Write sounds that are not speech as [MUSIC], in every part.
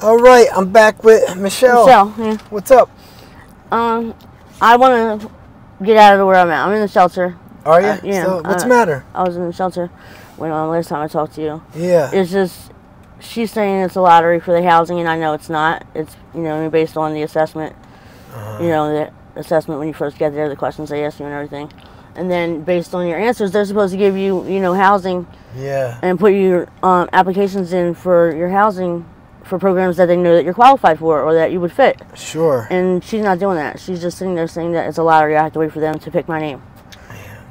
All right, I'm back with Michelle. Michelle, yeah. What's up? Um, I want to get out of where I'm at. I'm in the shelter. Are you? Uh, yeah, So, what's uh, the matter? I was in the shelter when uh, last time I talked to you. Yeah. It's just she's saying it's a lottery for the housing, and I know it's not. It's you know based on the assessment. Uh-huh. You know the assessment when you first get there, the questions they ask you and everything, and then based on your answers, they're supposed to give you you know housing yeah. and put your um, applications in for your housing for programs that they know that you're qualified for or that you would fit. Sure. And she's not doing that. She's just sitting there saying that it's a lottery. I have to wait for them to pick my name.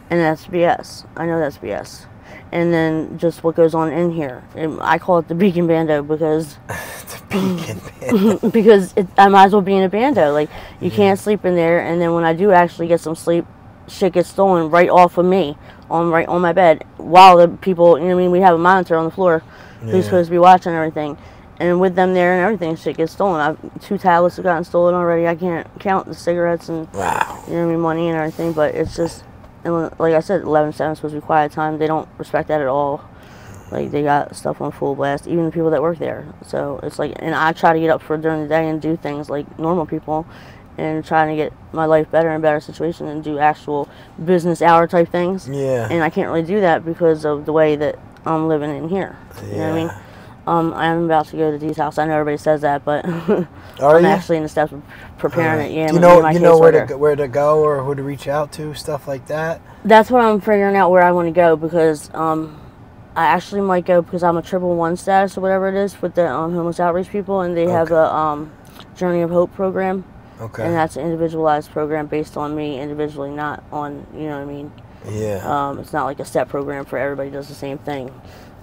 And that's BS. I know that's BS. And then just what goes on in here. And I call it the Beacon Bando because [LAUGHS] the beacon band. [LAUGHS] because it, I might as well be in a bando. Like you can't sleep in there. And then when I do actually get some sleep, shit gets stolen right off of me on right on my bed while the people. You know what I mean? We have a monitor on the floor Yeah. who's supposed to be watching everything. And with them there and everything, shit gets stolen. I've, two tablets have gotten stolen already. I can't count the cigarettes and wow. you know what I mean, money and everything. But it's just, and like I said, 11 7 is supposed to be quiet time. They don't respect that at all. Like they got stuff on full blast, even the people that work there. So it's like, and I try to get up for during the day and do things like normal people, and trying to get my life better and better situation and do actual business hour type things. Yeah. And I can't really do that because of the way that I'm living in here. You know what I mean? Um, I'm about to go to Dee's house. I know everybody says that, but [LAUGHS] Are I'm you? actually in the steps of preparing Alright. it. Yeah, Do you know you know where to go, where to go or who to reach out to, stuff like that. That's what I'm figuring out where I want to go because um, I actually might go because I'm a triple one status or whatever it is with the um, homeless outreach people, and they have a um, Journey of Hope program, Okay. and that's an individualized program based on me individually, not on you know what I mean. yeah. Um, it's not like a set program for everybody does the same thing.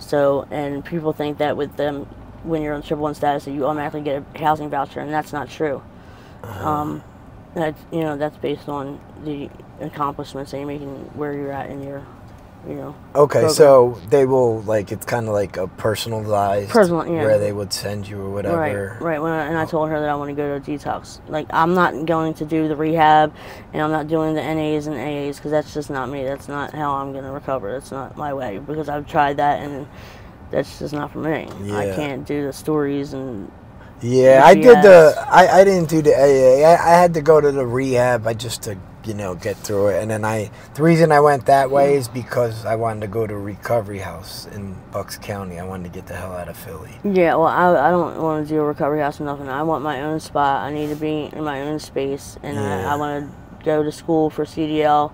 So, and people think that with them, when you're on triple one status, that you automatically get a housing voucher, and that's not true. Uh-huh. Um, that you know, that's based on the accomplishments that you're making, where you're at in your, you know. okay, program. so they will like it's kind of like a personalized Personal, yeah. where they would send you or whatever. Right, right. When I, and I oh. told her that I want to go to a detox. Like I'm not going to do the rehab, and I'm not doing the NAs and AAs because that's just not me. That's not how I'm going to recover. That's not my way because I've tried that and that's just not for me. I can't do the stories and Yeah, I did the. I, I didn't do the AA. I, I had to go to the rehab. I just to you know get through it, and then I. The reason I went that way is because I wanted to go to recovery house in Bucks County. I wanted to get the hell out of Philly. yeah. Well, I, I don't want to do a recovery house or nothing. I want my own spot. I need to be in my own space, and Yeah. I, I want to go to school for CDL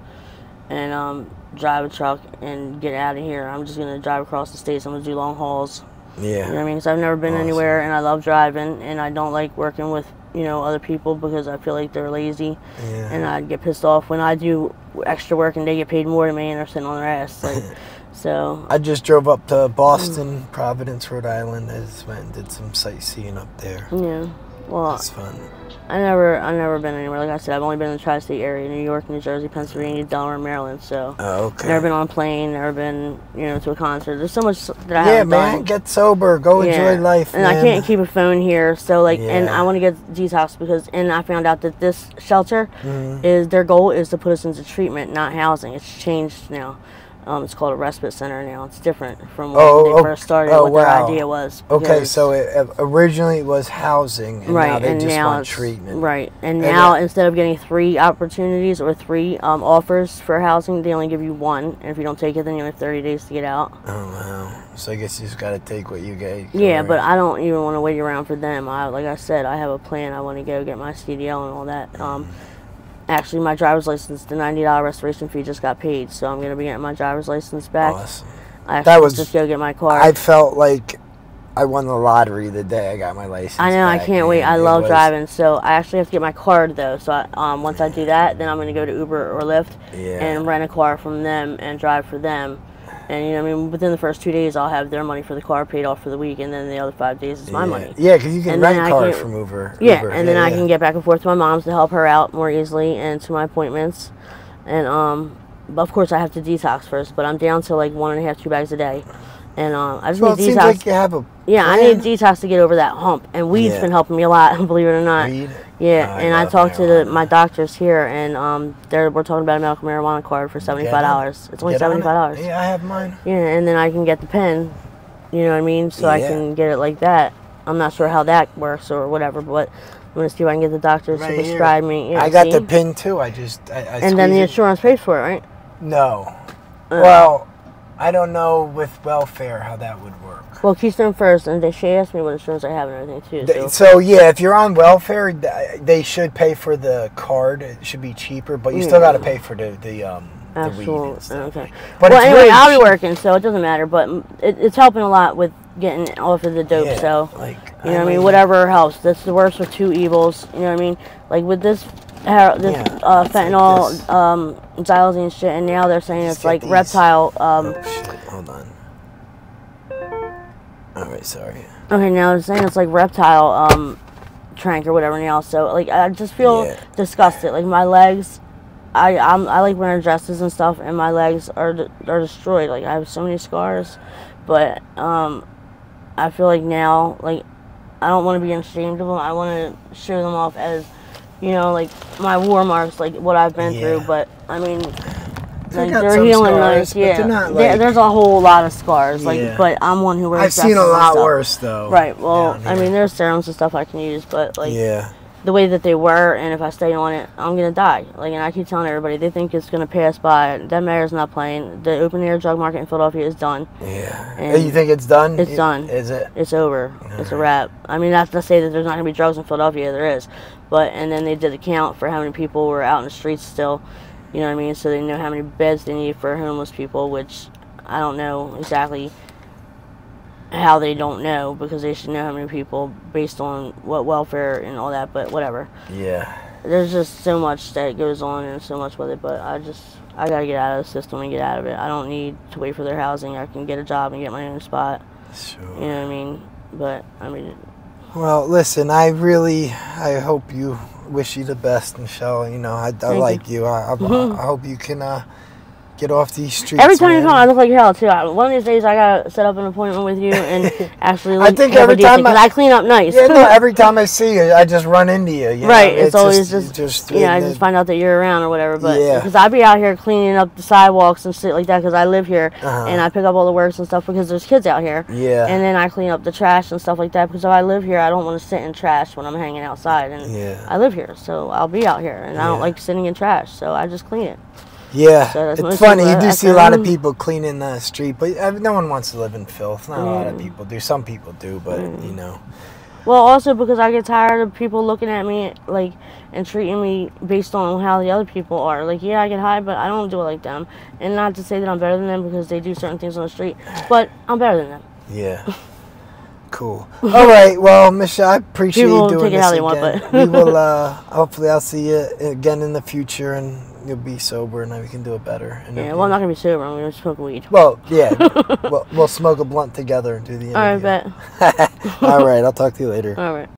and um, drive a truck and get out of here. I'm just gonna drive across the states. I'm gonna do long hauls. Yeah. You know what I mean? Because I've never been Awesome. anywhere, and I love driving, and I don't like working with you know other people because I feel like they're lazy, Yeah. and I get pissed off when I do extra work and they get paid more than me and they're sitting on their ass. Like, [LAUGHS] so I just drove up to mm. Boston, Providence, Rhode Island. I just went and did some sightseeing up there. yeah. Well, It's fun. I never, I never been anywhere. Like I said, I've only been in the tri-state area: New York, New Jersey, Pennsylvania, Delaware, Maryland. So. Oh, okay. Never been on a plane, never been, you know, to a concert. There's so much that I yeah, man. done. Get sober. Go enjoy life, and man. I can't keep a phone here, so like, and I want to get detox because, and I found out that this shelter Mhm. is their goal is to put us into treatment, not housing. It's changed now. Um, it's called a respite center now. It's different from when Oh, they oh, first started. oh, what wow. their idea was. Okay, so it, originally it was housing, and right, now they and just now want treatment. Right, and And now it- instead of getting three opportunities or three um, offers for housing, they only give you one. And if you don't take it, then you have 30 days to get out. Oh wow! So I guess you just got to take what you get. Yeah, but I don't even want to wait around for them. I, like I said, I have a plan. I want to go get my CDL and all that. Um, actually, my driver's license, the ninety dollar restoration fee just got paid, so I'm gonna be getting my driver's license back. awesome. I That was- just go get my car. I felt like I won the lottery the day I got my license. I know. I can't wait. I love was- driving, so I actually have to get my card though. So I, um, once I do that, then I'm gonna go to Uber or Lyft Yeah. and rent a car from them and drive for them. And you know, I mean, within the first two days, I'll have their money for the car paid off for the week, and then the other five days is my yeah. money. Yeah, because you can And rent I cars can- from Uber. Yeah, Uber. and then I yeah. can get back and forth to my mom's to help her out more easily and to my appointments. And um, but of course I have to detox first. But I'm down to like one and a half, two bags a day, and um, I just Well, it need seems detox. like you have a yeah, I need detox to get over that hump. And weed's been helping me a lot, [LAUGHS] believe it or not. Weed? Yeah, and I talked to the, my doctors here, and um, they're we're talking about a medical marijuana card for seventy five dollars. It's only it. seventy five dollars. Yeah, I have mine. Yeah, and then I can get the pen. You know what I mean? So I can get it like that. I'm not sure how that works or whatever, but I'm gonna see if I can get the doctor Right to here. prescribe me. Yeah, I got see? the pin too. I just I, I and then the it. insurance pays for it, right? No. Uh. well, I don't know with welfare how that would work. Well, Keystone first, and they, she asked me what insurance I have and everything too. They- So, So yeah, if you're on welfare, they should pay for the card. It should be cheaper, but you still got to pay for the the um Absolutely. weed actual. and stuff. Okay. But well, anyway, really I'll be working, so it doesn't matter. But mm, it, it's helping a lot with getting off of the dope. Yeah, So like you know, what I mean, whatever helps. That's the worst of two evils. You know what I mean? Like with this, this Yeah, uh, it's like fentanyl, this. um, xylazine shit, and now they're saying Just it's like these. reptile. Um, Oh! Hold on. All right, sorry. okay, now they're saying it's like reptile, um, tranq or whatever now. So like, I just feel Yeah. disgusted. Like my legs. I I'm, I like wearing dresses and stuff, and my legs are are destroyed. Like I have so many scars, but um, I feel like now like I don't want to be ashamed of them. I want to show them off as you know like my war marks, like what I've been Yeah. through. But I mean, like they're healing scars, nice. Yeah, they're not, like- there's a whole lot of scars. Like, Yeah. but I'm one who wears. I've seen a lot worse though. Right. Well, I mean, there's serums and stuff I can use, but like yeah, the way that they were, and if I stay on it, I'm gonna die. Like, and I keep telling everybody, they think it's gonna pass by. That mayor's not playing. The open air drug market in Philadelphia is done. yeah. And you think it's done? it's Y- done. Is it? It's over. It's a wrap. I mean, that's not to say that there's not gonna be drugs in Philadelphia. There is, but and then they did a count for how many people were out in the streets still. You know what I mean? So they know how many beds they need for homeless people, which I don't know exactly how they don't know because they should know how many people based on what welfare and all that. But whatever. Yeah. there's just so much that goes on and so much with it but i just i gotta get out of the system and get out of it i don't need to wait for their housing i can get a job and get my own spot Sure. you know what i mean but i mean Well, listen, I really, I hope you wish you the best, Michelle. You know, I, I you. like you. I, I, [LAUGHS] I hope you can uh, get off these streets. every time you man. come i look like hell too one of these days i gotta set up an appointment with you and [LAUGHS] actually I think every time I- I clean up nice Yeah, no, [LAUGHS] every time I see you, I just run into you. you right it's, always just, just yeah i just find out that you're around or whatever but Yeah. because i be out here cleaning up the sidewalks and shit like that because i live here Uh-huh. and i pick up all the works and stuff because there's kids out here Yeah. and then I clean up the trash and stuff like that because if I live here, I don't want to sit in trash when I'm hanging outside. And Yeah. I live here, so I'll be out here, and I don't like sitting in trash, so I just clean it. Yeah, So it's funny. You do see a lot of people cleaning the street, but uh, no one wants to live in filth. Not a lot of Mm. people do. Some people do, but you know. Well, also because I get tired of people looking at me like and treating me based on how the other people are. Like, yeah, I get high, but I don't do it like them. And not to say that I'm better than them because they do certain things on the street, but I'm better than them. Yeah. [LAUGHS] Cool. All right. Well, Michelle, I appreciate People you doing take it this how they want, again. but- we [LAUGHS] will. Uh, hopefully, I'll see you again in the future, and you'll be sober, and then we can do it better. And Yeah, well, I'm not gonna be sober. I'm gonna smoke weed. Well, yeah. [LAUGHS] we'll, we'll smoke a blunt together and do the interview. All right, bet. [LAUGHS] All right. I'll talk to you later. All right.